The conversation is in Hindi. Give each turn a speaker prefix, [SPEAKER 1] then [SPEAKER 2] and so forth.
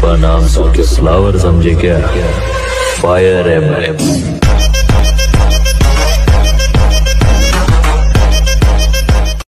[SPEAKER 1] पुष्पा नाम सुन के फ्लावर समझे क्या? फायर है एम